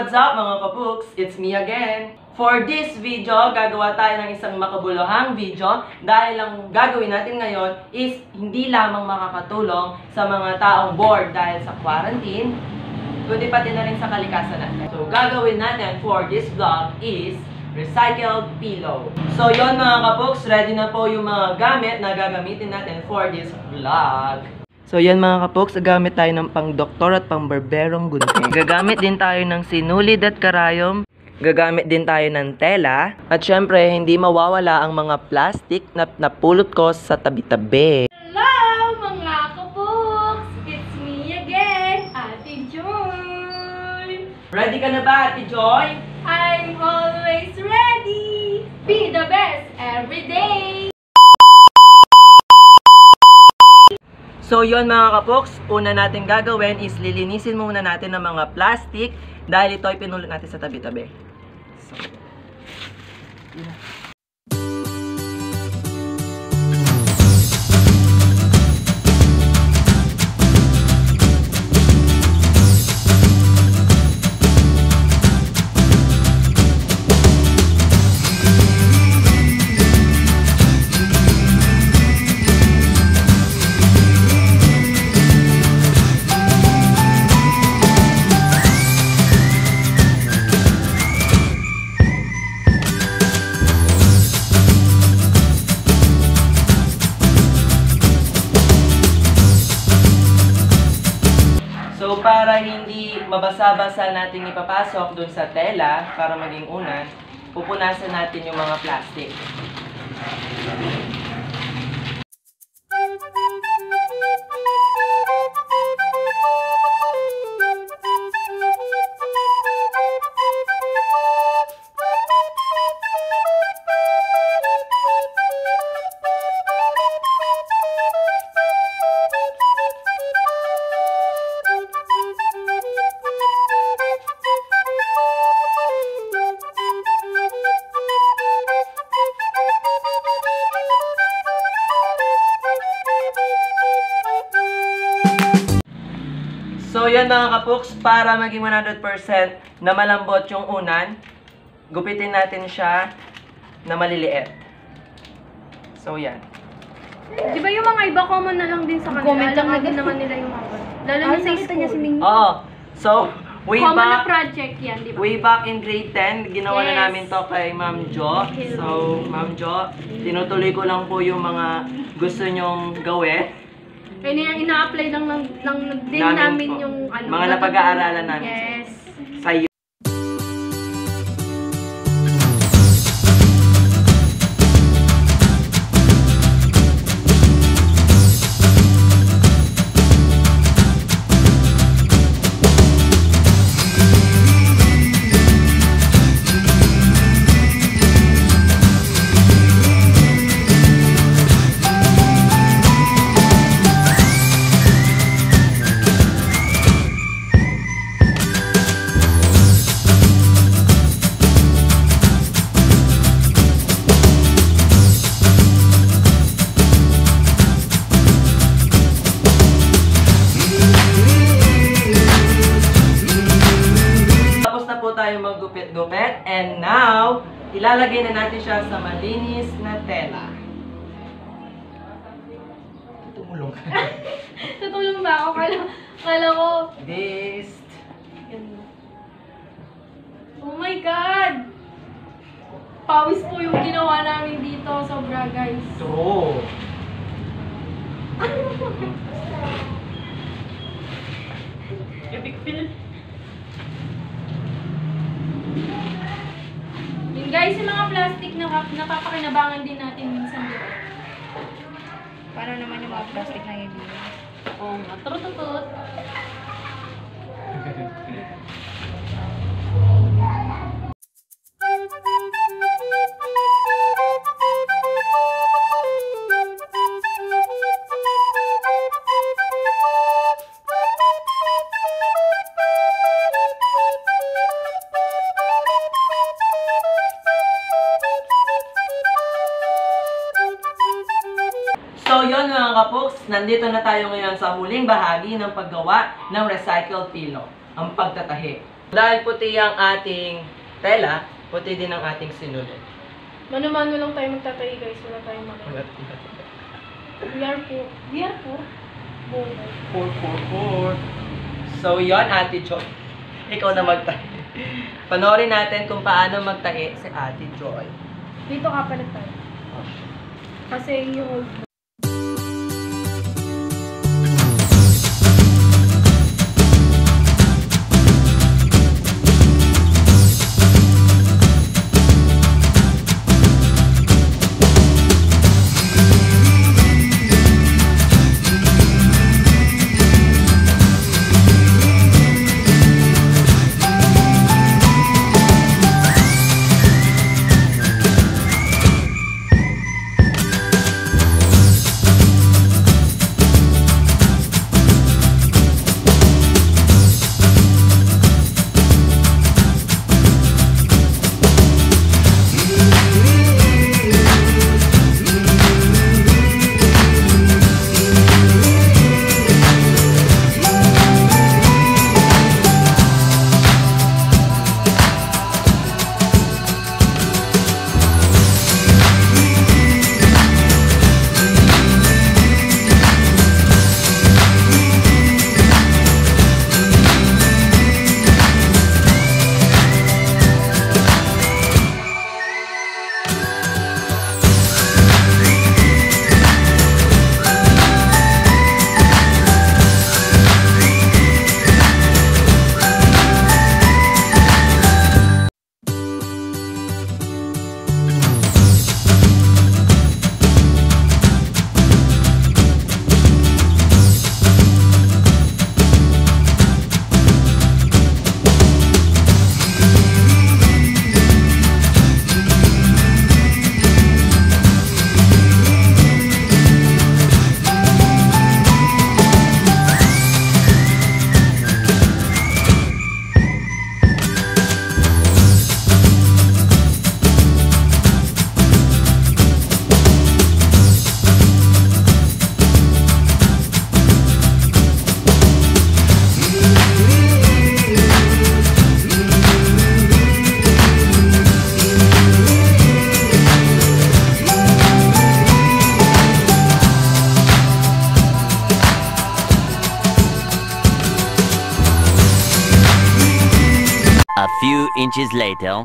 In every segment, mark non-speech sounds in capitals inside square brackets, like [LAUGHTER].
What's up mga kabooks? It's me again. For this video, gagawa tayo ng isang makabuluhang video dahil ang gagawin natin ngayon is hindi lamang makakatulong sa mga taong bored dahil sa quarantine, kundi pati na rin sa kalikasan natin. So, gagawin natin for this vlog is recycled pillow. So, yon mga kabooks, ready na po yung mga gamit na gagamitin natin for this vlog. So yan mga kapoks, gagamit tayo ng pang doktor at pang barberong gunting. Gagamit din tayo ng sinulid at karayom. Gagamit din tayo ng tela. At syempre, hindi mawawala ang mga plastic na napulot ko sa tabi-tabi. Hello mga kabooks! It's me again, Ate Joy! Ready ka na ba, Ate Joy? I'm always ready! Be the best every day! So yon mga kapoks, una natin gagawin is lilinisin muna natin ng mga plastic dahil ito ay pinulot natin sa tabi-tabi. So, hindi mabasa-basa natin ipapasok dun sa tela, para maging unan, pupunasan natin yung mga plastic. Mga kapuks, para maging 100% na malambot yung unan, gupitin natin siya na maliliit. So, yan. Di ba yung mga iba common na lang din sa kanila? Comment lang na din naman nila yung mga Lalo Ay, na sa school. niya si Ming. Oo. So, way common na back, project yan, di ba? way back in grade 10, ginawa na Yes. namin to kay Ma'am Jo. So, Ma'am Jo, tinutuloy ko lang po yung mga gusto nyong gawin. Kaya ina- ina-apply lang ng, ng din Namin namin, po. yung ano. Mga napag-aaralan namin. Yes. Sa'yo. Ilalagay na natin siya sa malinis na tela. Tumulong ka. [LAUGHS] Tutulong ba ako? Kala, kala ko. This. Oh my God! Pawis po yung ginawa namin dito. Sobra, guys. True. [LAUGHS] Epic fail. Guys, yung mga plastic na napapakinabangan din natin minsan dito. Paano naman yung mga plastic na yun? Oo nga. Trututut. [LAUGHS] nandito na tayo ngayon sa huling bahagi ng paggawa ng recycled pillow, ang pagtatahi. Dahil puti ang ating tela, puti din ang ating sinulid. Mano-mano lang tayo magtatahi guys. Wala tayong makita. We are po. We are po. Bongay. Four, four, four. So, yon Ate Joy. Ikaw na magtahi. Panoorin natin kung paano magtahi si Ate Joy. Dito ka palit tayo. Kasi yung few inches later.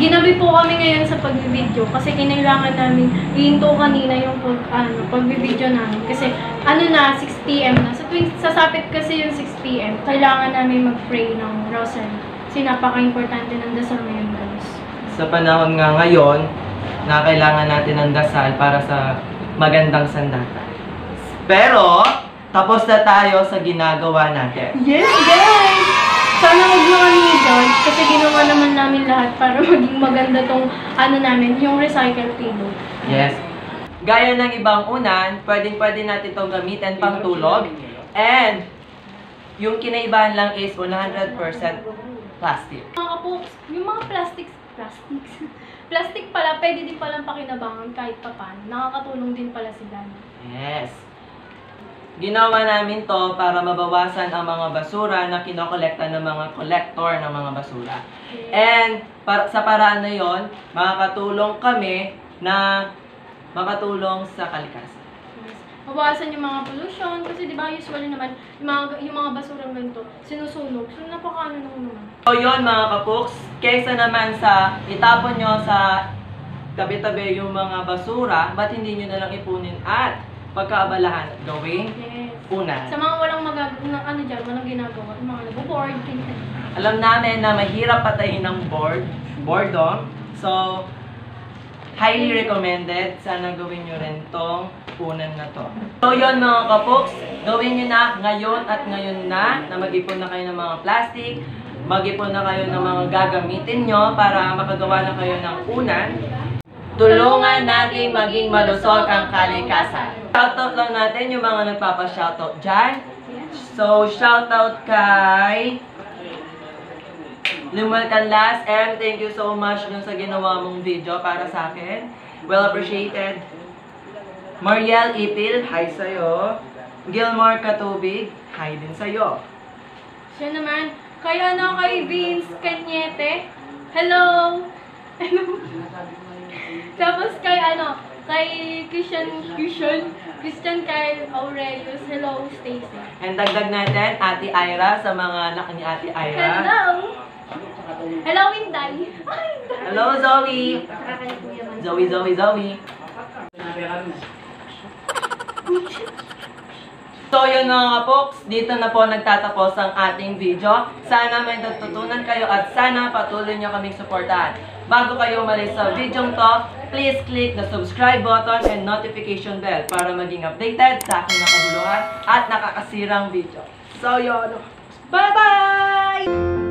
Ginabi po kami ngayon sa pagbibideo kasi kinailangan namin ihinto kanina yung pag, ano, pagbibideo namin kasi ano na 6pm na. Sa tuwing sasapit kasi yung 6pm, kailangan namin mag-pray ng rosary. Kasi napaka-importante ng dasal ngayon guys. Sa panahon nga ngayon, na kailangan natin ng dasal para sa magandang sandata. Pero, tapos na tayo sa ginagawa natin. Yes guys! Sana huwag mo kami i-judge kasi ginawa naman namin lahat para [LAUGHS] maging maganda tong ano namin, yung recycle pillow. Yes. Gaya ng ibang unan, pwedeng pwede natin itong gamitin pang tulog. And, yung kinaibahan lang is 100% plastic. Mga kapok, yung mga plastics, plastics, [LAUGHS] plastic pala, pwede din palang pakinabangan kahit papan. Nakakatulong din pala sila. Yes. Ginawa namin to para mabawasan ang mga basura na kinokolekta ng mga collector ng mga basura. And para, sa paraan na yon, makakatulong kami na makatulong sa kalikasan. Yes. Mabawasan yung mga pollution kasi di ba usually naman yung mga, yung mga basurang ganito sinusunog. So napakaano naman. So yun mga kapuks, kaysa naman sa itapon nyo sa tabi-tabi yung mga basura, ba't hindi nyo na lang ipunin at pagkaabalahan at gawing Yes. una. Sa mga walang magagawa, ano dyan, walang ginagawa, yung mga nag-board, ganyan. Alam namin na mahirap patayin ng board, boredom. So, highly recommended. Sana gawin nyo rin tong punan na to. So, yun mga kapuks, gawin nyo na ngayon at ngayon na na mag-ipon na kayo ng mga plastic, mag-ipon na kayo ng mga gagamitin nyo para makagawa na kayo ng unan. Tulungan natin maging malusog ang kalikasan. Shoutout lang natin yung mga nagpapa-shoutout dyan. So, shoutout kay Limuel Canlas, M, thank you so much dun sa ginawa mong video para sa akin. Well appreciated. Mariel Ipil, hi sa'yo. Gilmore Katubig, hi din sa'yo. Siya naman, Kay ano, kay Vince Cañete. Hello! Hello! Tapos kay ano, kay Christian, Christian, Christian Kyle Aurelius. Hello, Stacy. And dagdag natin, Ate Ira sa mga anak ni Ate Ira. Hello! Hello, Winday. Ay, Hello, Zoe! Saka kay Kuya Man. Zoe, Zoe, Zoe. So yun mga folks, dito na po nagtatapos ang ating video. Sana may natutunan kayo at sana patuloy nyo kaming suportahan. Bago kayo umalis sa video to, please click the subscribe button and notification bell para maging updated sa aking nakaguluhan at nakakasirang video. So yun, bye-bye!